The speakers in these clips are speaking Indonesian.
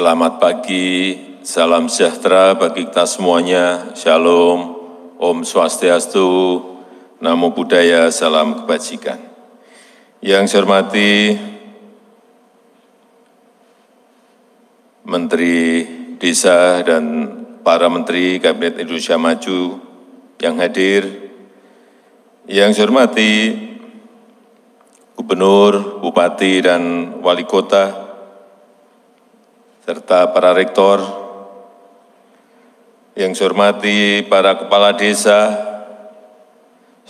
Selamat pagi, salam sejahtera bagi kita semuanya. Shalom, Om Swastiastu, Namo Buddhaya, salam kebajikan. Yang saya hormati Menteri Desa dan para Menteri Kabinet Indonesia Maju yang hadir, yang saya hormati Gubernur, Bupati, dan Wali Kota, serta para rektor, yang saya hormati para kepala desa,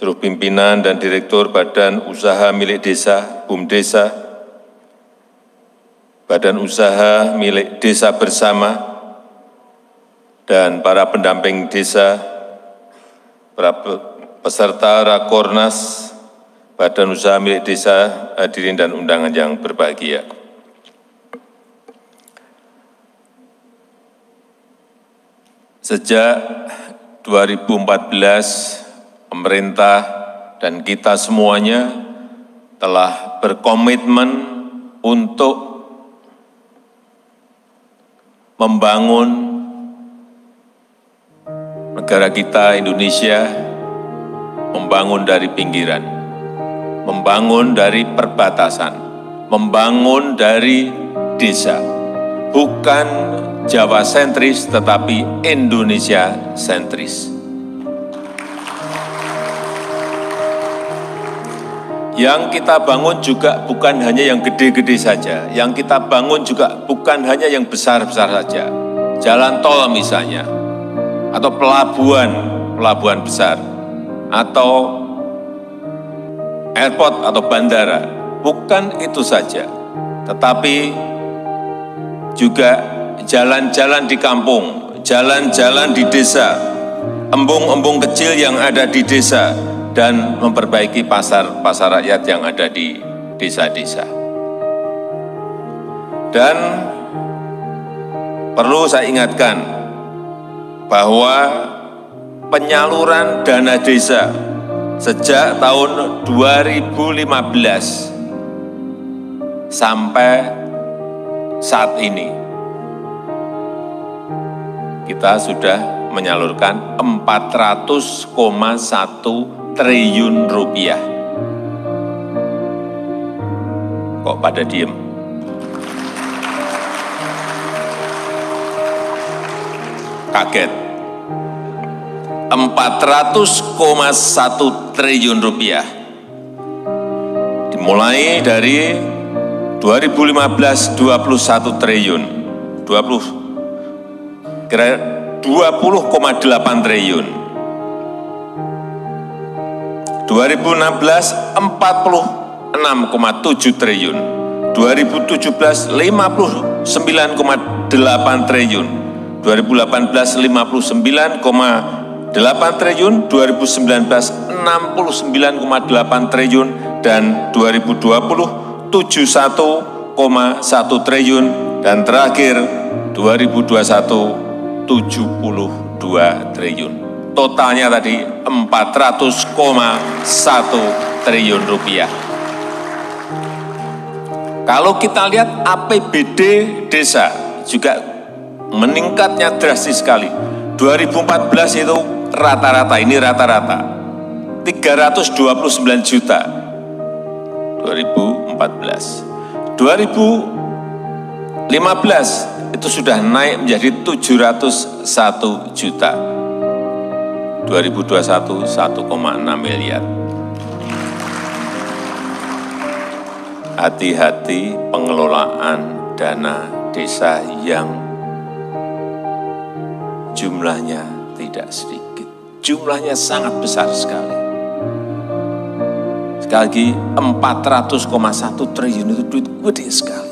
seluruh pimpinan dan direktur badan usaha milik desa, BUMDesa, badan usaha milik desa bersama, dan para pendamping desa, para peserta Rakornas, Badan Usaha Milik Desa, hadirin dan undangan yang berbahagia. Sejak 2014, pemerintah dan kita semuanya telah berkomitmen untuk membangun negara kita Indonesia, membangun dari pinggiran, membangun dari perbatasan, membangun dari desa, bukan Jawa sentris tetapi Indonesia sentris. Yang kita bangun juga bukan hanya yang gede-gede saja, yang kita bangun juga bukan hanya yang besar-besar saja. Jalan tol misalnya, atau pelabuhan, pelabuhan besar, atau airport atau bandara. Bukan itu saja, tetapi juga jalan-jalan di kampung, jalan-jalan di desa, embung-embung kecil yang ada di desa, dan memperbaiki pasar-pasar rakyat yang ada di desa-desa. Dan perlu saya ingatkan bahwa penyaluran dana desa sejak tahun 2015 sampai saat ini kita sudah menyalurkan 400,1 triliun rupiah. Kok pada diem? Kaget. 400,1 triliun rupiah. Dimulai dari 2015 21 triliun. 20 kira 20,8 triliun. 2016 46,7 triliun. 2017 59,8 triliun. 2018 59,8 triliun, 2019 69,8 triliun, dan 2020 71,1 triliun, dan terakhir 2021 72 triliun. Totalnya tadi 400,1 triliun rupiah. Kalau kita lihat APBD desa juga meningkatnya drastis sekali. 2014 itu rata-rata, ini rata-rata 329 juta 2014. 2015 itu sudah naik menjadi 701 juta. 2021 1,6 miliar. Hati-hati pengelolaan dana desa yang jumlahnya tidak sedikit. Jumlahnya sangat besar sekali. Sekali lagi 400,1 triliun itu duit gede sekali.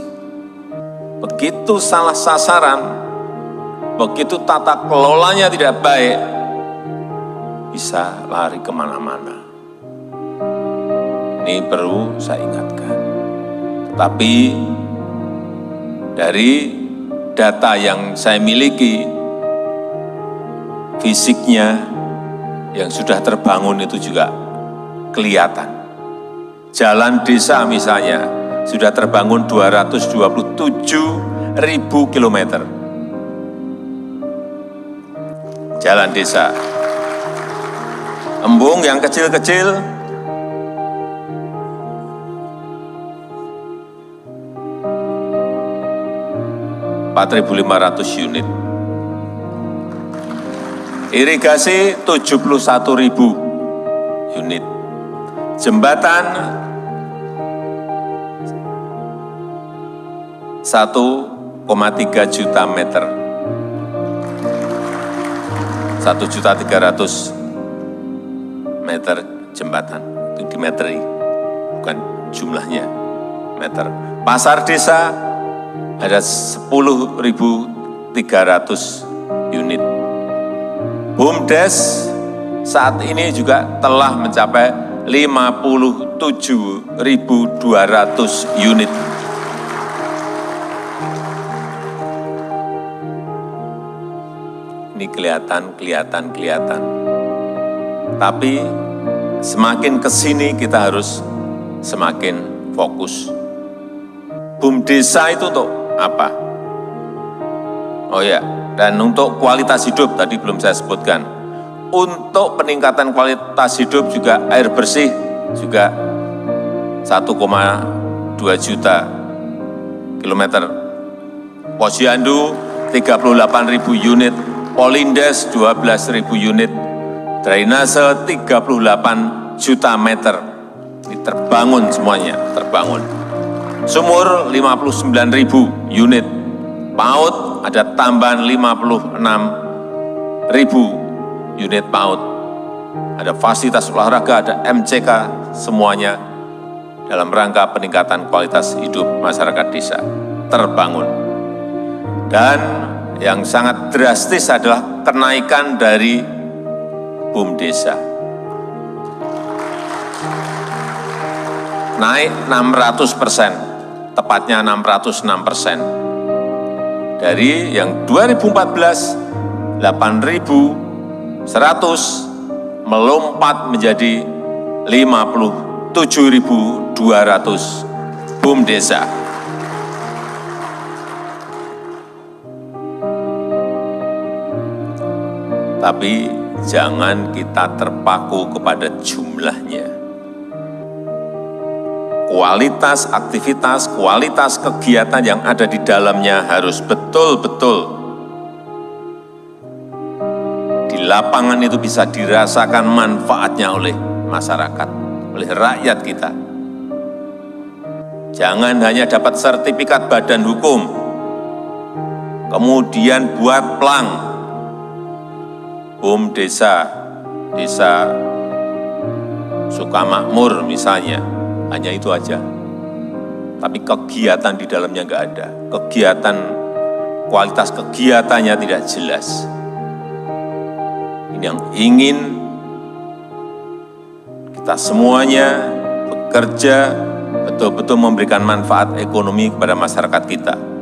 Begitu salah sasaran, begitu tata kelolanya tidak baik, bisa lari ke mana-mana. Ini perlu saya ingatkan. Tapi dari data yang saya miliki, fisiknya yang sudah terbangun itu juga kelihatan. Jalan desa misalnya sudah terbangun 227 ribu kilometer. Jalan desa. Embung yang kecil-kecil 4.500 unit. Irigasi 71.000 unit. Jembatan 1,3 juta meter. 1 juta 300 meter jembatan. Itu dimeteri, bukan jumlahnya meter. Pasar desa ada 10.300 unit. BUMDes saat ini juga telah mencapai 57.200 unit. Kelihatan, kelihatan, kelihatan. Tapi semakin ke sini kita harus semakin fokus. BUM desa itu untuk apa? Oh ya, dan untuk kualitas hidup tadi belum saya sebutkan. Untuk peningkatan kualitas hidup juga air bersih juga 1,2 juta kilometer. Posyandu 38 ribu unit, Polindes 12 ribu unit, drainase 38 juta meter. Ini terbangun semuanya, terbangun. Sumur 59 ribu unit, PAUD ada tambahan 56 ribu unit PAUD. Ada fasilitas olahraga, ada MCK, semuanya dalam rangka peningkatan kualitas hidup masyarakat desa terbangun. Dan yang sangat drastis adalah kenaikan dari BUM desa. Naik 600 persen tepatnya 606 persen. Dari yang 2014, 8.100 melompat menjadi 57.200 boom desa. Tapi jangan kita terpaku kepada jumlahnya kualitas aktivitas, kualitas kegiatan yang ada di dalamnya harus betul-betul di lapangan itu bisa dirasakan manfaatnya oleh masyarakat, oleh rakyat kita. Jangan hanya dapat sertifikat badan hukum, kemudian buat plang, bum desa, desa Sukamakmur misalnya, hanya itu aja. Tapi kegiatan di dalamnya nggak ada. Kegiatan, kualitas kegiatannya tidak jelas. Ini yang ingin kita semuanya bekerja betul-betul memberikan manfaat ekonomi kepada masyarakat kita